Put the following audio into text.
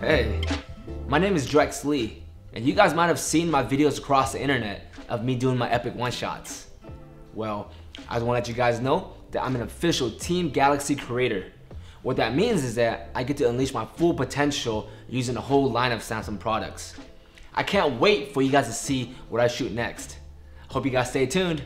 Hey, my name is Drex Lee, and you guys might have seen my videos across the internet of me doing my epic one-shots. Well, I just want to let you guys know that I'm an official Team Galaxy creator. What that means is that I get to unleash my full potential using a whole line of Samsung products. I can't wait for you guys to see what I shoot next. Hope you guys stay tuned.